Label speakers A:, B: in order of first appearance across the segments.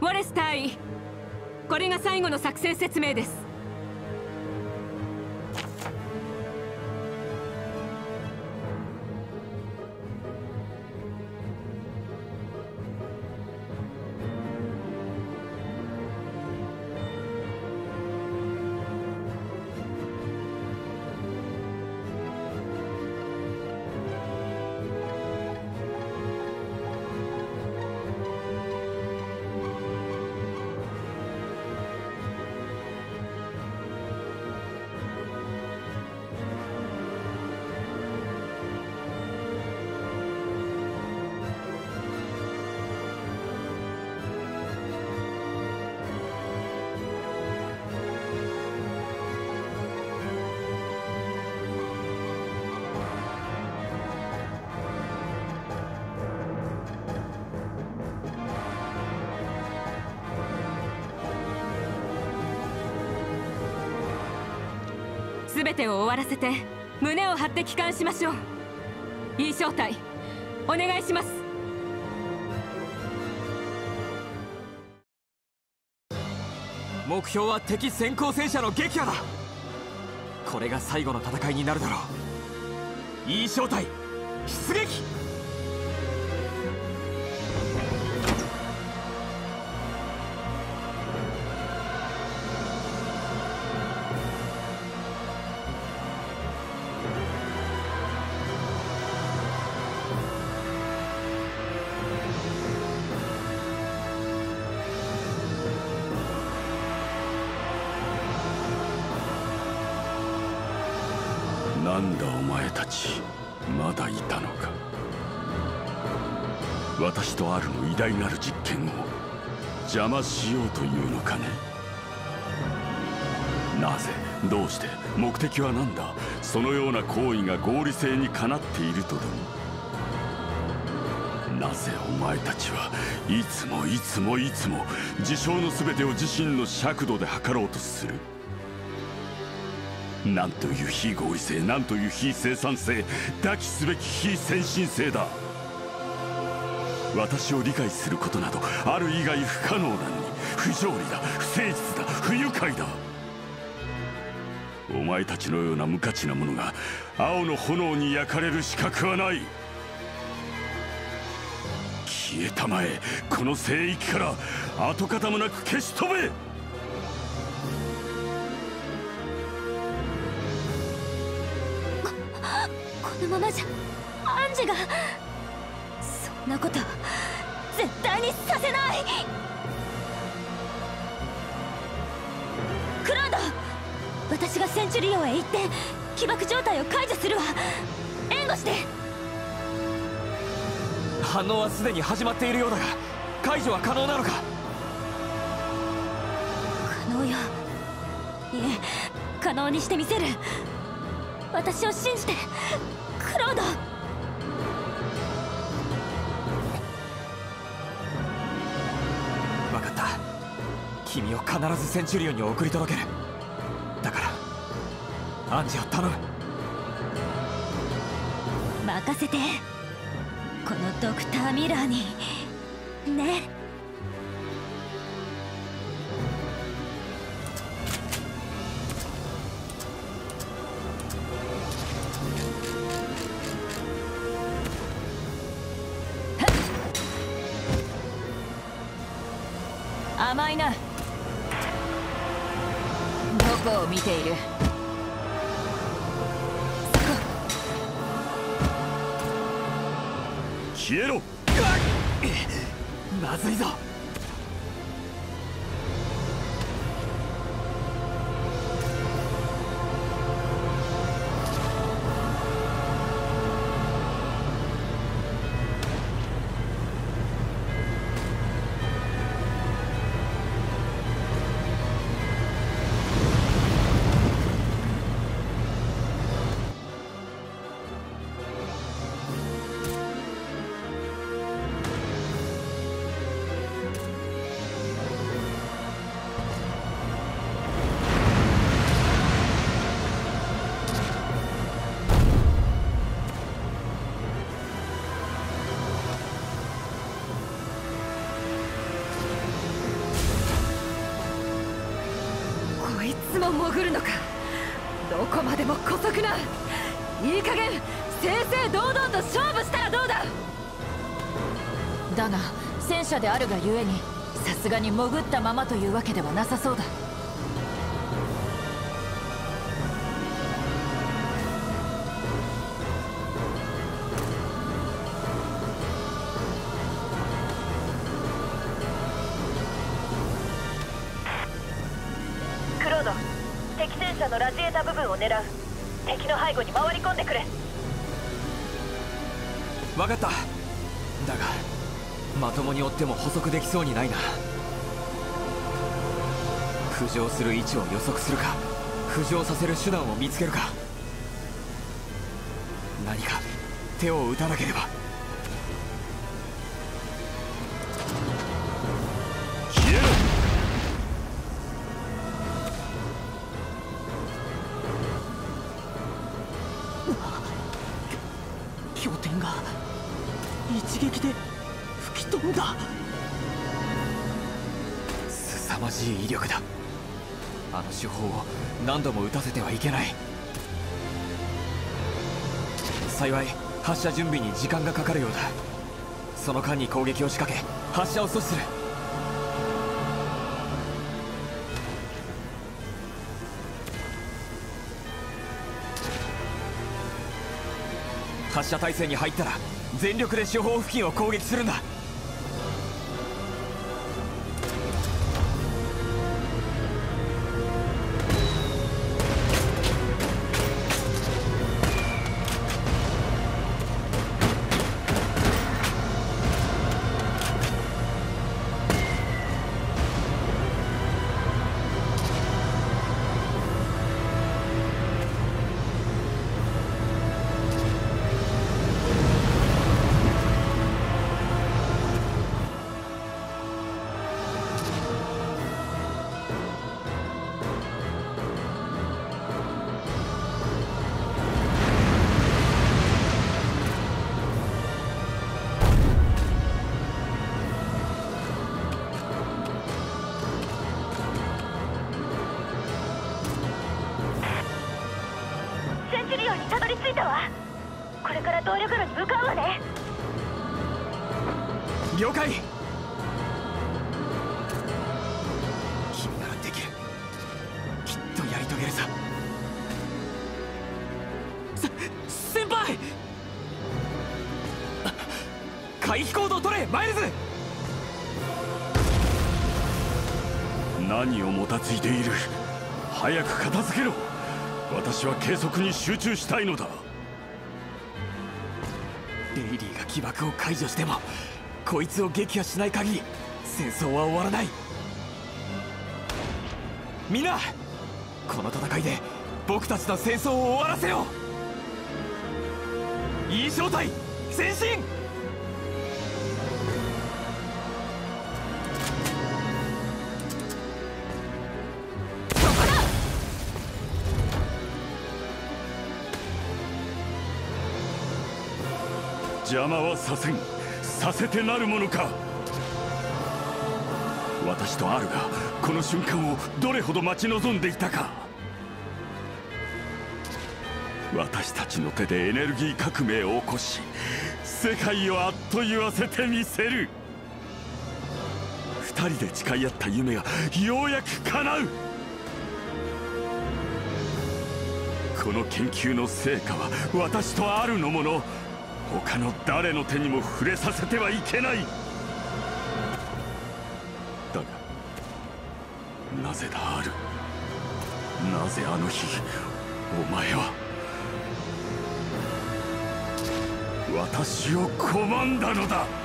A: ウォレス隊これが最後の作戦説明です。全てを終わらせて胸を張って帰還しましょう。いい正体。お願いします。
B: 目標は敵先行戦車の撃破だ。これが最後の戦いになるだろう。いい正体。出撃。
C: 邪魔しようというのかね？なぜ？どうして？目的は何だ？そのような行為が合理性にかなっているとでも？なぜお前たちはいつもいつもいつも事象の全てを自身の尺度で測ろうとする？なんという非合理性なんという非生産性抱きすべき非先進性だ。私を理解することなどある以外不可能なのに不条理だ不誠実だ不愉快だ。お前たちのような無価値なものが青の炎に焼かれる資格はない。消えたまえこの聖域から跡形もなく消し飛べ。
D: こ のままじゃアンジェが。なこと絶対にさせない。クロード私がセンチュリオンへ行って起爆状態を解除するわ。援護して。
B: 反応はすでに始まっているようだが解除は可能なのか？
D: 可能よ。いえ可能にしてみせる。私を信じてクロード
B: 必ずセンチュリオンに送り届ける。だからアンジを頼む。
D: 任せて。このドクターミラーに。ね。
B: ま
A: でも姑息ないい加減正々堂々と勝負したらどうだ。
D: だが戦車であるがゆえにさすがに潜ったままというわけではなさそうだ。
B: っても捕捉できそうにないな。浮上する位置を予測するか浮上させる手段を見つけるか。何か手を打たなければ。けない。幸い発射準備に時間がかかるようだ。その間に攻撃を仕掛け発射を阻止する。発射態勢に入ったら全力で手法付近を攻撃するんだ。
C: ついている。早く片付けろ。私は計測に集中したいのだ。
B: レイリーが起爆を解除してもこいつを撃破しない限り戦争は終わらない。みんなこの戦いで僕たちの戦争を終わらせよう。いい正体前進。
C: 邪魔はさせん。させてなるものか。私とアルがこの瞬間をどれほど待ち望んでいたか。私たちの手でエネルギー革命を起こし世界をあっと言わせてみせる。二人で誓い合った夢がようやく叶う。この研究の成果は私とアルのもの。他の誰の手にも触れさせてはいけない。だがなぜだアルなぜあの日お前は私を拒んだのだ？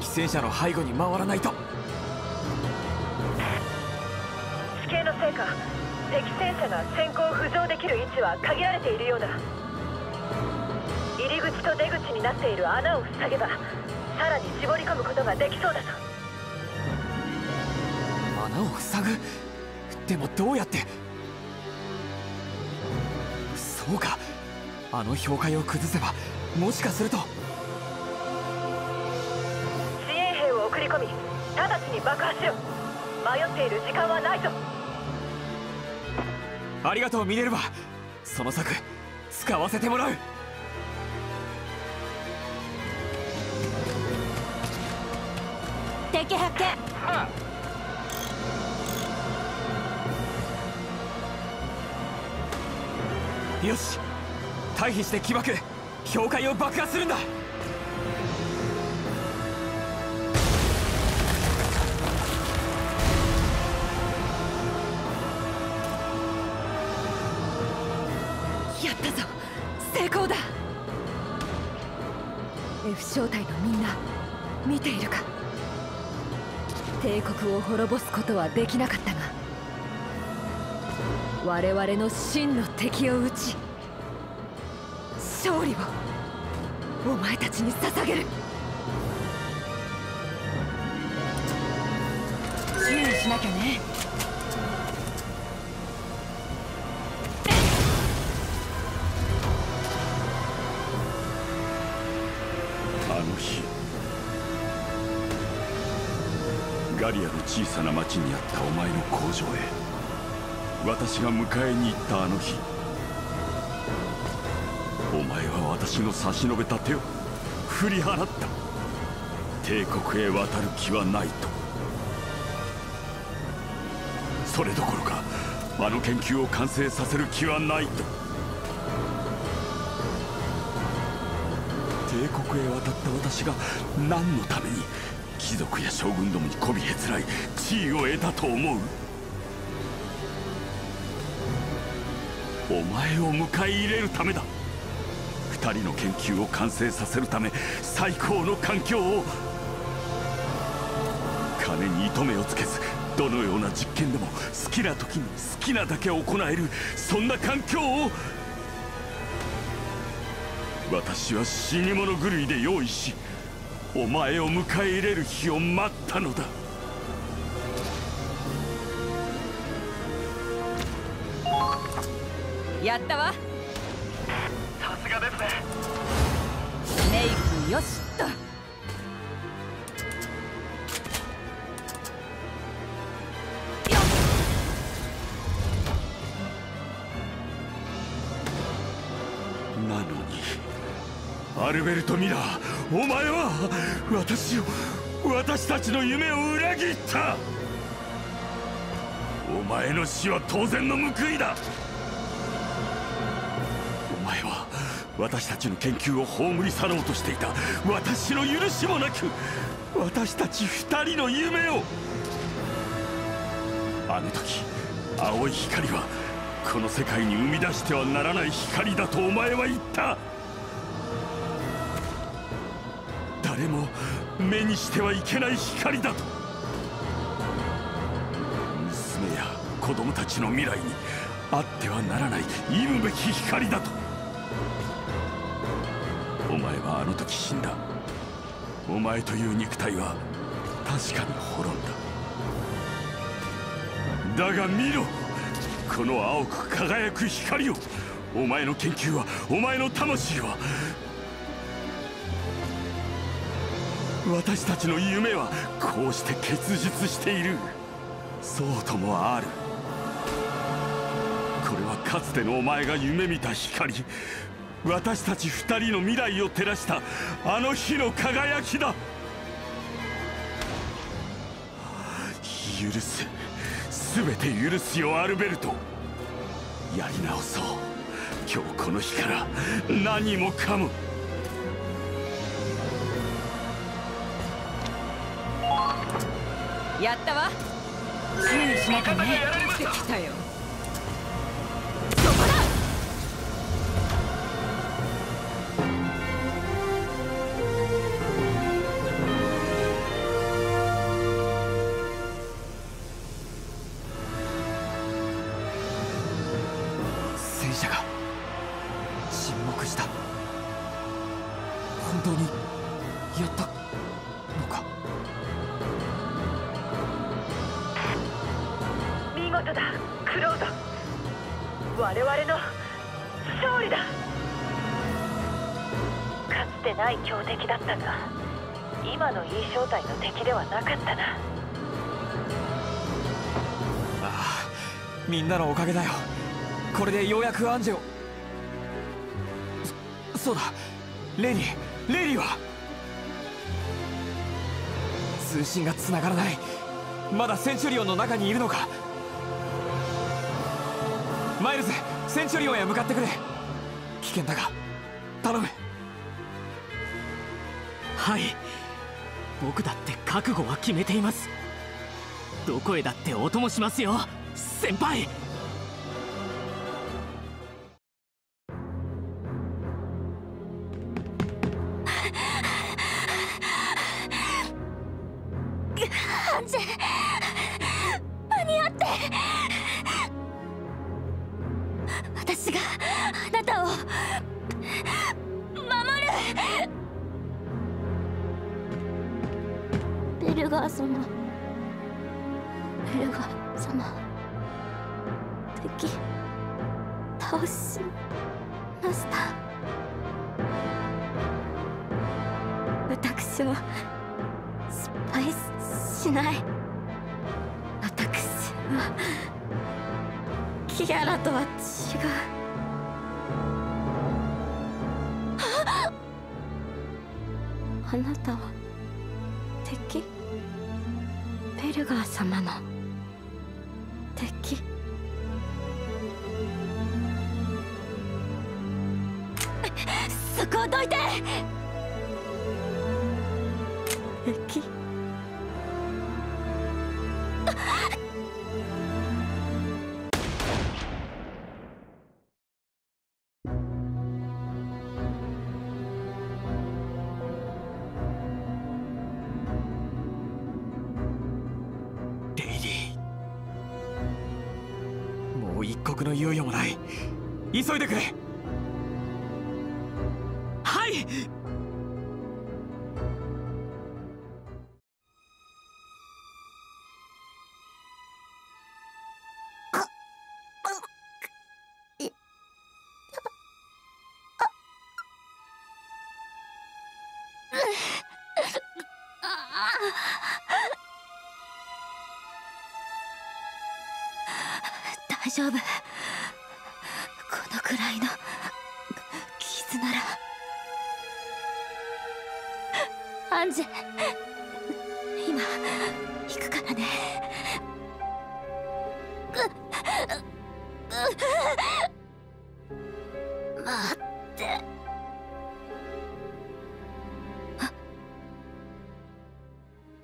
B: 戦車の背後に回らないと。
E: 地形のせいか敵戦車が先行浮上できる位置は限られているようだ。入り口と出口になっている穴を塞げばさらに絞り込むことができそうだと。
B: 穴を塞ぐ？でもどうやって？そうか。あの氷塊を崩せばもしかすると
E: 込み直ちに爆破しろ迷っている時間はないぞ。
B: ありがとうミネルヴァ。その策使わせてもらう。
D: 敵発見。
B: よし。退避して起爆。氷塊を爆破するんだ
A: を滅ぼすことはできなかったが我々の真の敵を討ち勝利をお前たちに捧げる。注意しなきゃね。
C: リアの小さな町にあったお前の工場へ。私が迎えに行ったあの日。お前は私の差し伸べた手を振り払った。帝国へ渡る気はないと。それどころかあの研究を完成させる気はないと。帝国へ渡った私が何のために貴族や将軍どもに媚びへつらい地位を得たと思う？お前を迎え入れるためだ。二人の研究を完成させるため最高の環境を。金に糸目をつけずどのような実験でも好きな時に好きなだけ行えるそんな環境を。私は死に物狂いで用意しお前を迎え入れる日を待ったのだ。
A: やったわ。
C: さすがですね。
A: メイクよしっと。
C: なのにアルベルト・ミラーお前は私を私たちの夢を裏切った。お前の死は当然の報いだ。お前は私たちの研究を葬り去ろうとしていた。私の許しもなく私たち二人の夢を。あの時青い光はこの世界に生み出してはならない光だとお前は言った。誰も目にしてはいけない光だと。娘や子供たちの未来にあってはならない忌むべき光だと。お前はあの時死んだ。お前という肉体は確かに滅んだ。だが見ろ。この青く輝く光を。お前の研究はお前の魂は私たちの夢はこうして結実している。そうともある。これはかつてのお前が夢見た光。私たち二人の未来を照らしたあの日の輝きだ。許せ全て許すよアルベルト。やり直そう。今日この日から何もかも。
A: やったわ。注意しなきゃね。できたよ
B: なのおかげだよ。これでようやくアンジェを。そそうだ。レイリーレイリーは。通信が繋がらない。まだセンチュリオンの中にいるのか。マイルズセンチュリオンへ向かってくれ。危険だが頼む。
F: はい。僕だって覚悟は決めています。どこへだってお供しますよ。先輩。
D: そこをどいて。丈夫。このくらいの傷なら。アンジェ今行くからね。待って。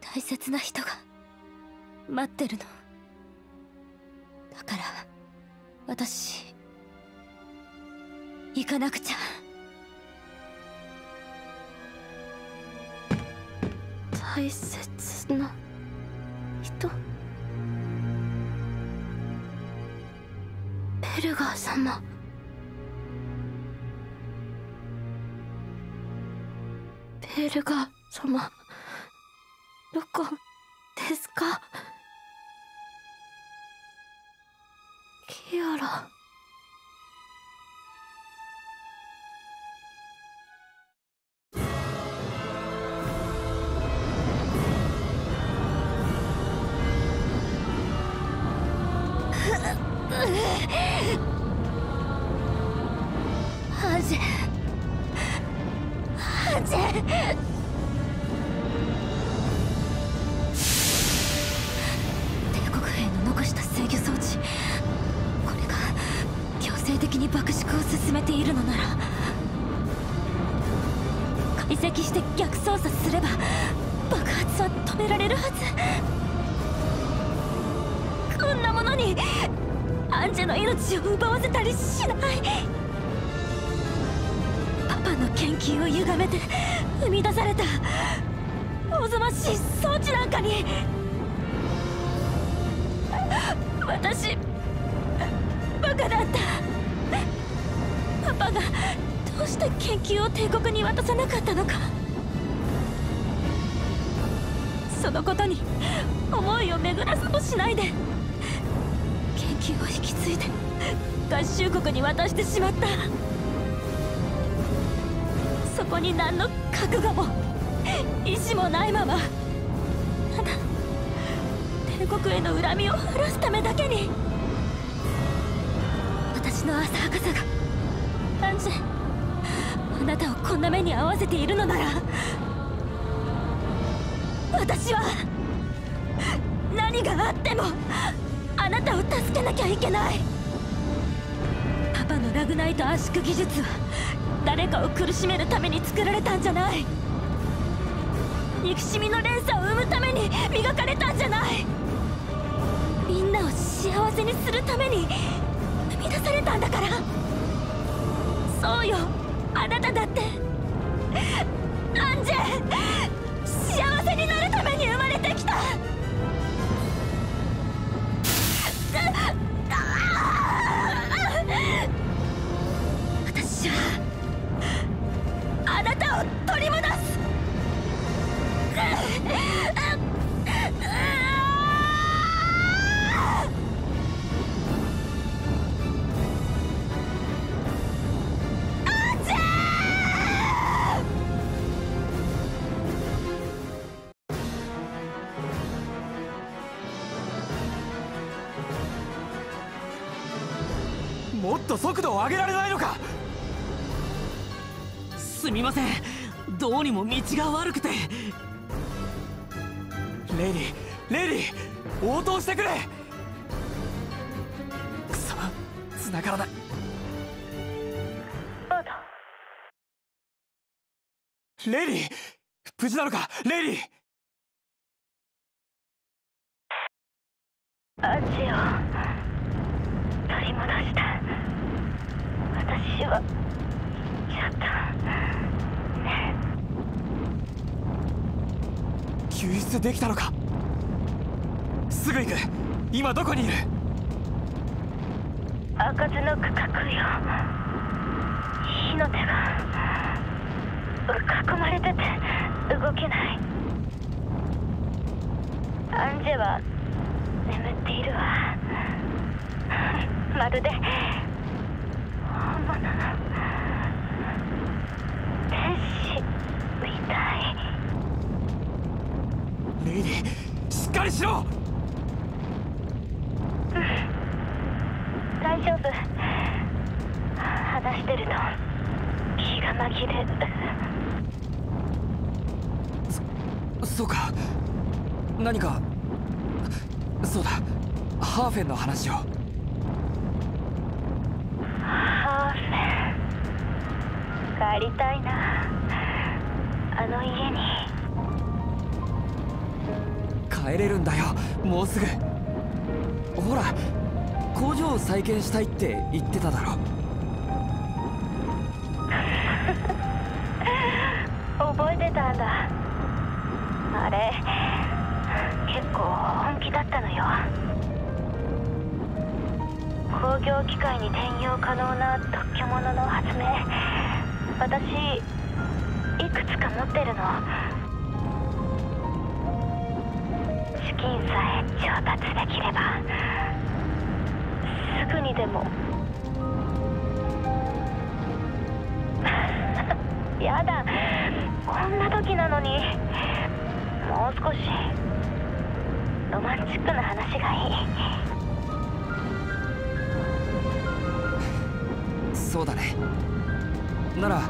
D: 大切な人が待ってるの。だから私行かなくちゃ。大切な人。ベルガー様。ベルガー様。どこですか？キおぞましい装置なんかに。私バカだった。パパがどうして研究を帝国に渡さなかったのか。そのことに思いを巡らせもしないで。研究を引き継いで合衆国に渡してしまった。そこに何の覚悟も。意志もないまま。ただ帝国への恨みを晴らすためだけに。私の浅はかさがアンジェあなたをこんな目に遭わせているのなら。私は何があってもあなたを助けなきゃいけない。パパのラグナイト圧縮技術は誰かを苦しめるために作られたんじゃない。憎しみの連鎖を生むために磨かれたんじゃない。みんなを幸せにするために生み出されたんだから。そうよ。あなただって。アンジェ幸せになるために生まれてきた。私はあなたを取り戻す。
B: もっと速度を上げられないのか！
F: すみません。どうにも道が悪くて。
B: レイリーレイリー応答してくれ。くそ繋がらない。レイリー無事なのか？レイリー。
E: アジを取り戻した私はちょっとね
B: 救出できたのか？すぐ行く。今どこにいる？
E: 開かずの区画よ。火の手が。囲まれてて動けない。アンジェは眠っているわ。まるで本物の天使みたい
B: レイリーしっかりしろ
E: 大丈夫。話してると気が紛れ。る
B: そうか。何か。そうだ。ハーフェンの話をもうすぐ。ほら工場を再建したいって言ってただろ。そうだね。なら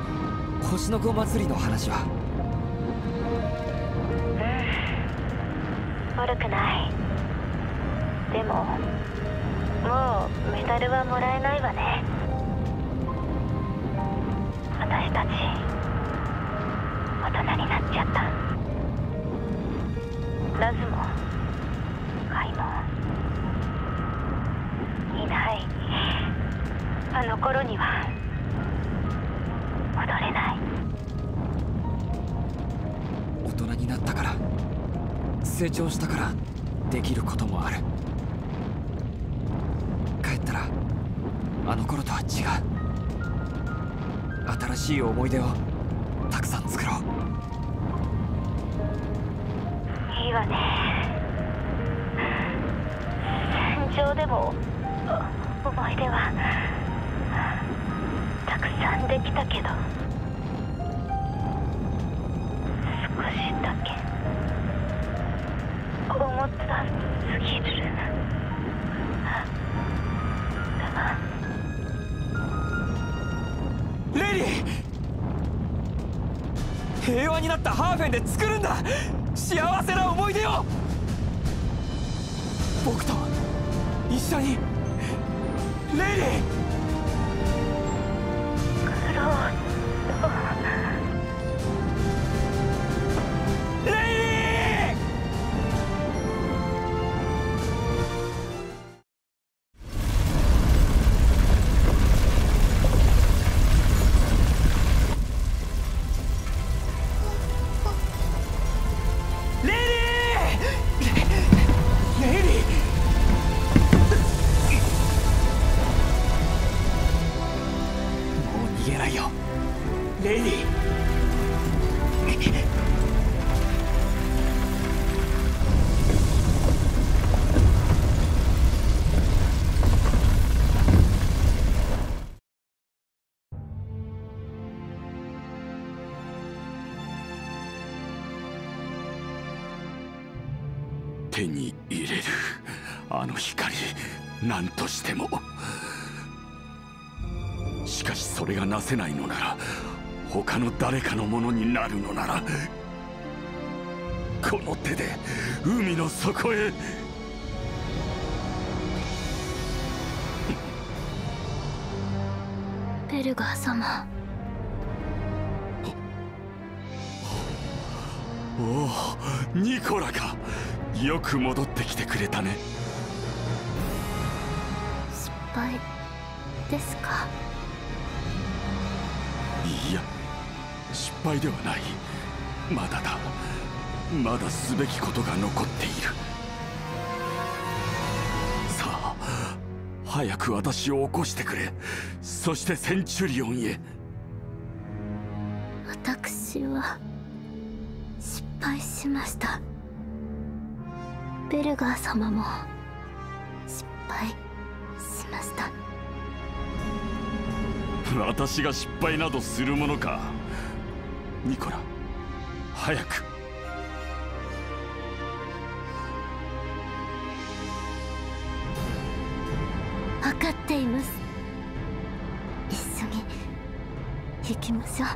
B: 星の子祭りの話は？うん。
E: 悪くない。でももうメダルはもらえないわね。私たち。
B: 長したからできることもある。帰ったらあの頃とは違う。
E: 新しい思い出を。幸せな思い出を！僕と一緒にレイリー
G: クロー
C: の光。何としても。しかしそれがなせないのなら他の誰かのものになるのならこの手で海の底へ。
G: ベルガー様。
C: おおニコラか。よく戻ってきてくれたね
G: 失敗ですか？
C: いや失敗ではない。まだだ。まだすべきことが残っている。さあ早く私を起こしてくれ。そしてセンチュリオンへ。
G: 私は失敗しました。ベルガー様もした。
C: 私が失敗などするものか。ニコラ早く。
G: 分かっています。一緒に行きましょう。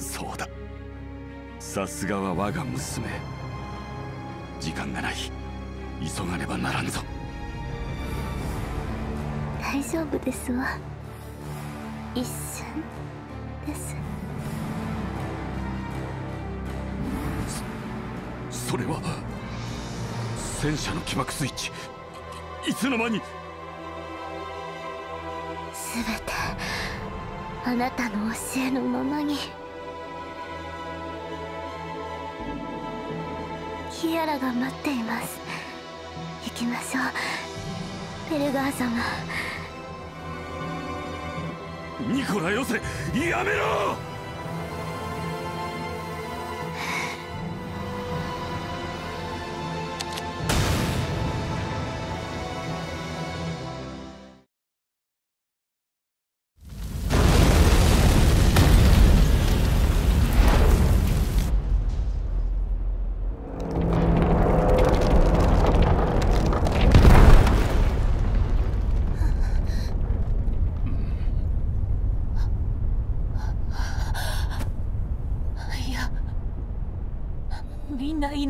C: そうだ。さすがは我が娘。時間がない急がねばならんぞ。
G: 大丈夫ですわ。一瞬です。
C: それは戦車の起爆スイッチ。いいつの間に？
G: 全てあなたの教えのままに。キアラが待っています行きましょう。ベルガー様。
C: ニコラよせやめろ！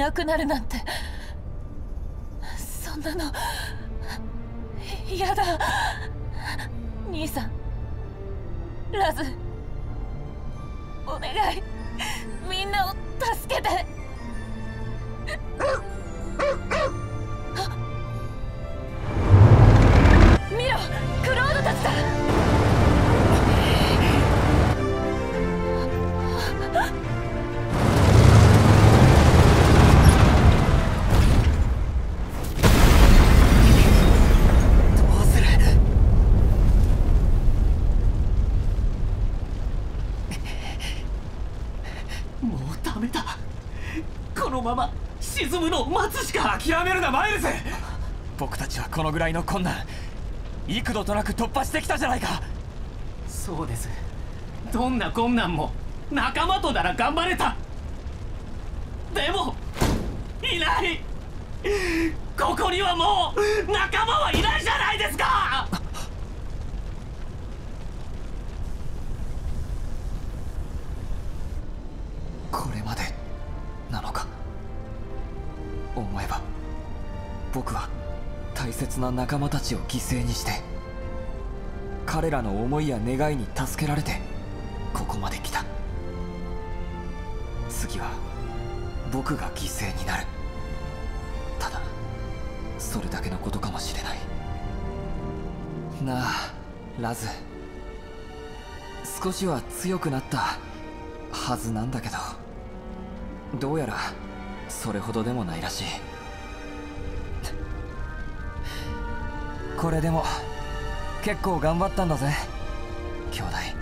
D: ないなくなるなんて。
B: 諦めるなマイルズ！僕たちはこのぐらいの困難幾度となく突破してきたじゃないか！
F: そうです。どんな困難も仲間となら頑張れた。でもいない。ここにはもう仲間はいないじゃないですか
B: な仲間たちを犠牲にして彼らの思いや願いに助けられてここまで来た。次は僕が犠牲になる。ただそれだけのことかもしれない。なあラズ。少しは強くなったはずなんだけどどうやらそれほどでもないらしい。これでも結構頑張ったんだぜ兄弟。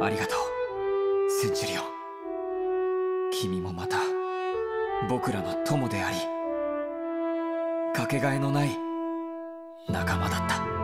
F: あ
B: りがとう。センチュリオン。君もまた僕らの友でありかけがえのない仲間だった。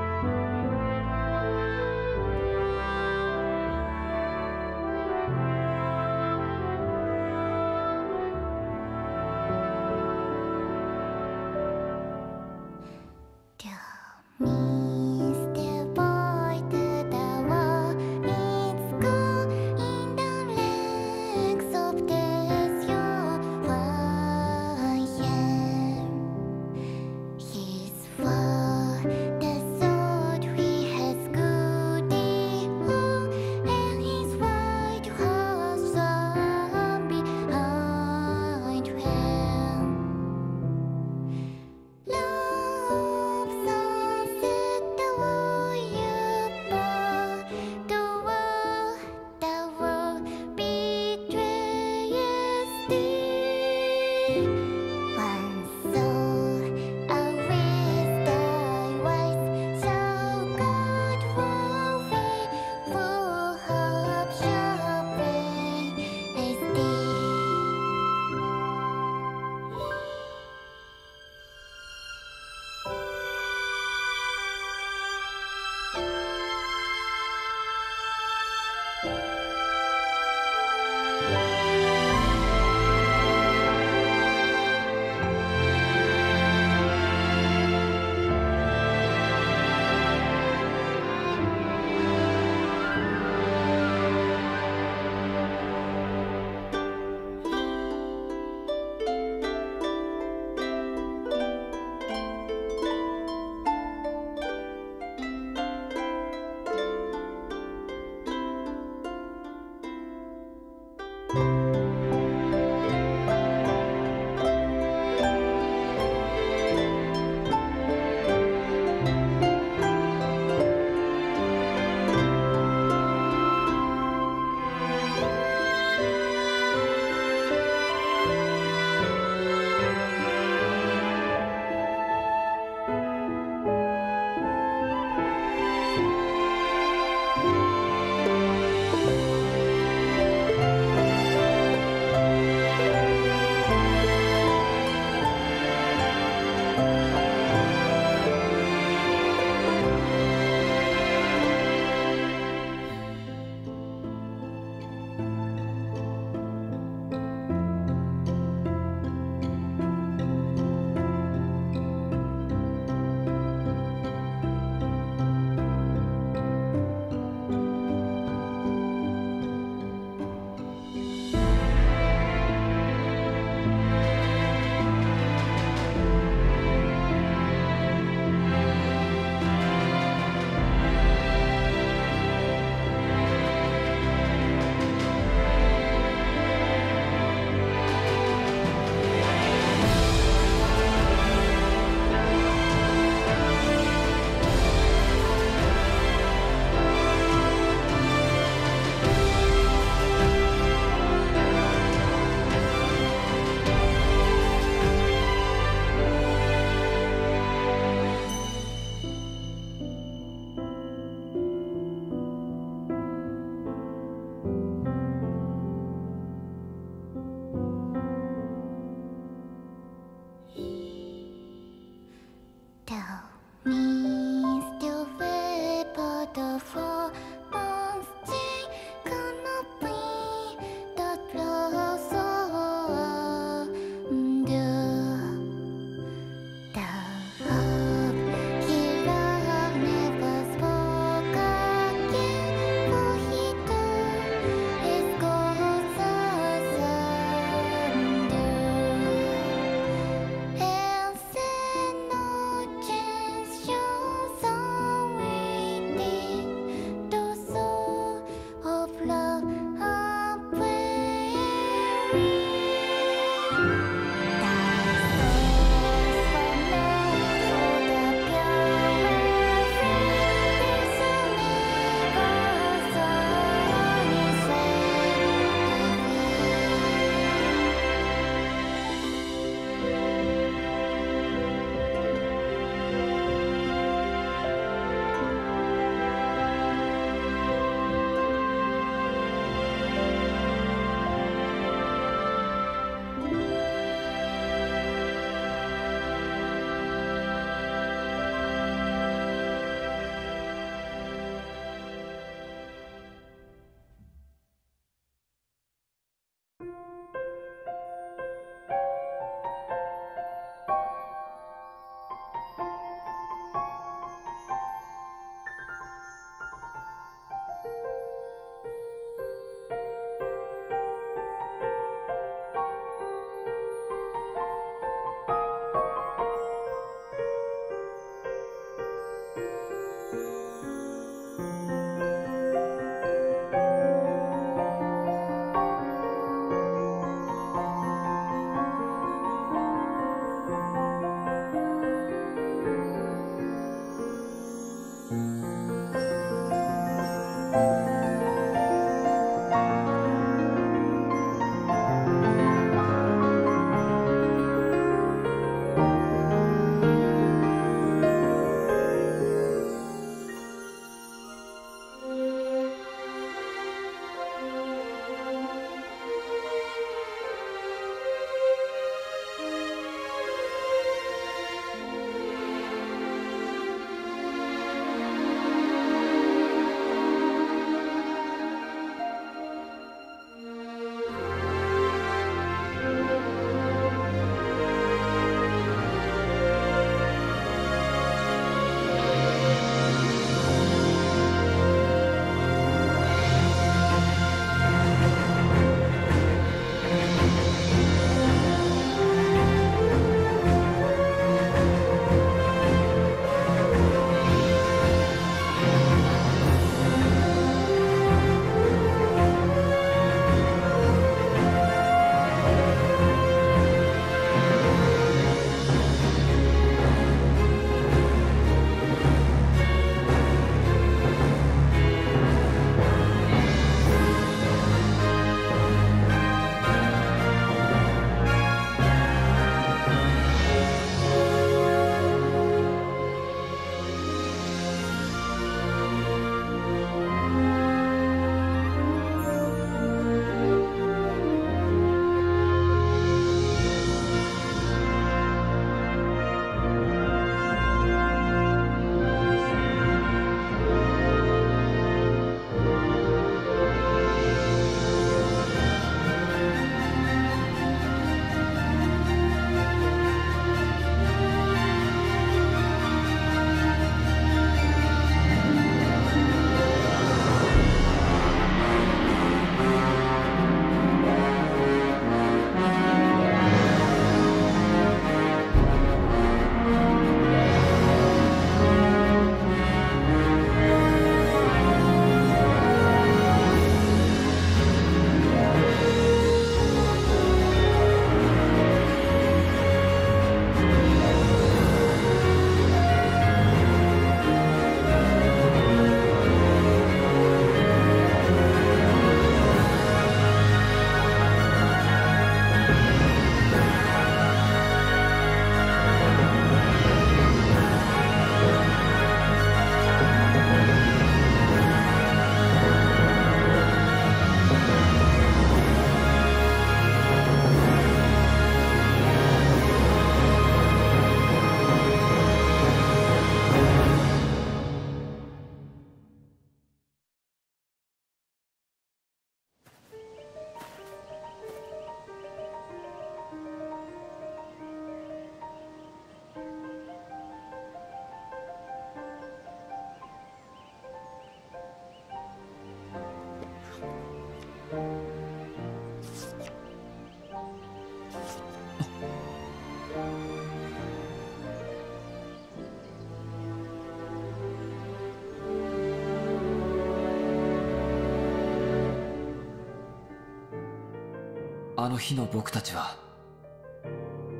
B: あの日の僕たちは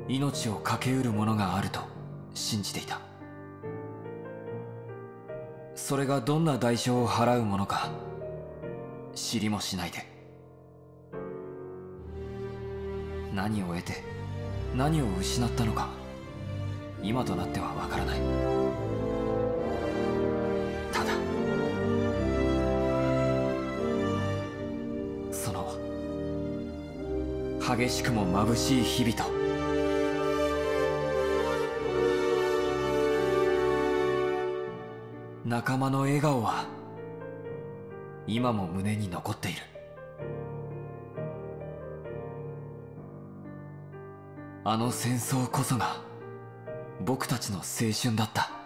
B: 命を懸けうるものがあると信じていた。それがどんな代償を払うものか知りもしないで。何を得て何を失ったのか今となってはわからない。激しくも眩しい日々と。仲間の笑顔は今も胸に残っている。あの戦争こそが僕たちの青春だった。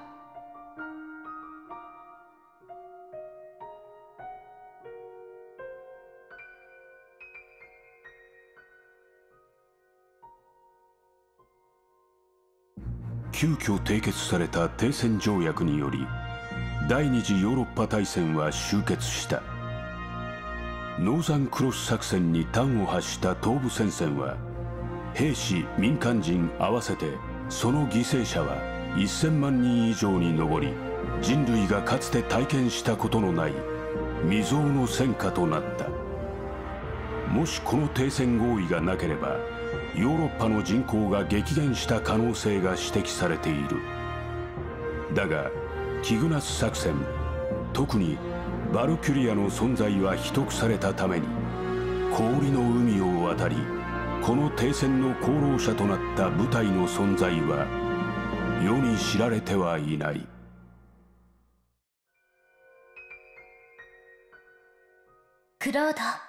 H: 急遽締結された停戦条約により第二次ヨーロッパ大戦は終結した。ノーザンクロス作戦に端を発した東部戦線は兵士民間人合わせてその犠牲者は1000万人以上に上り人類がかつて体験したことのない未曾有の戦果となった。もしこの停戦合意がなければヨーロッパの人口が激減した可能性が指摘されている。だがキグナス作戦特にバルキュリアの存在は秘匿されたために氷の海を渡りこの停戦の功労者となった部隊の存在は世に知られてはいない。
G: クロード。